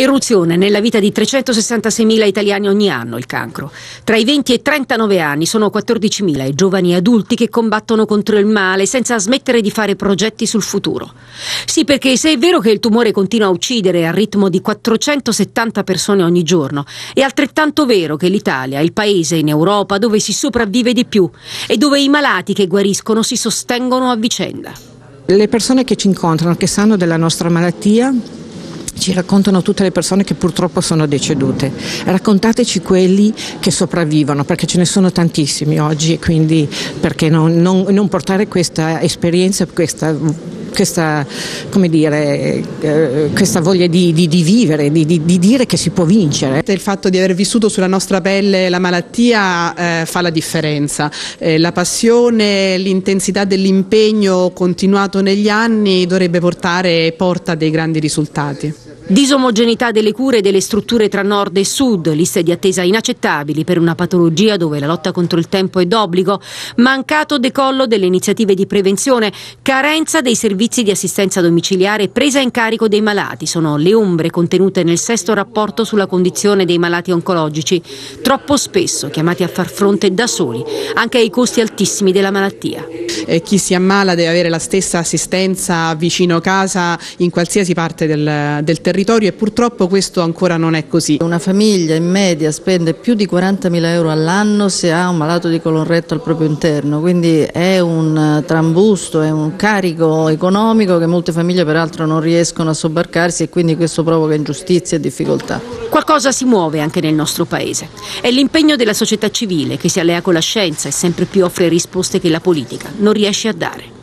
Eruzione nella vita di 366.000 italiani ogni anno il cancro. Tra i 20 e i 39 anni sono 14.000 i giovani adulti che combattono contro il male senza smettere di fare progetti sul futuro. Sì, perché se è vero che il tumore continua a uccidere al ritmo di 470 persone ogni giorno, è altrettanto vero che l'Italia è il paese in Europa dove si sopravvive di più e dove i malati che guariscono si sostengono a vicenda. Le persone che ci incontrano, che sanno della nostra malattia, ci raccontano tutte le persone che purtroppo sono decedute. Raccontateci quelli che sopravvivono, perché ce ne sono tantissimi oggi quindi perché non, non, non portare questa esperienza, questa questa, dire, eh, questa, voglia di, di, di vivere, di, di, dire che si può vincere. Il fatto di aver vissuto sulla nostra pelle la malattia eh, fa la differenza. Eh, la passione, l'intensità dell'impegno continuato negli anni dovrebbe portare e porta dei grandi risultati. Disomogeneità delle cure e delle strutture tra nord e sud, liste di attesa inaccettabili per una patologia dove la lotta contro il tempo è d'obbligo, mancato decollo delle iniziative di prevenzione, carenza dei servizi di assistenza domiciliare e presa in carico dei malati. Sono le ombre contenute nel sesto rapporto sulla condizione dei malati oncologici, troppo spesso chiamati a far fronte da soli anche ai costi altissimi della malattia. Eh, chi si ammala deve avere la stessa assistenza vicino casa in qualsiasi parte del, del territorio territorio e purtroppo questo ancora non è così. Una famiglia in media spende più di 40.000 euro all'anno se ha un malato di colon retto al proprio interno, quindi è un trambusto, è un carico economico che molte famiglie peraltro non riescono a sobbarcarsi e quindi questo provoca ingiustizie e difficoltà. Qualcosa si muove anche nel nostro paese. È l'impegno della società civile che si allea con la scienza e sempre più offre risposte che la politica non riesce a dare.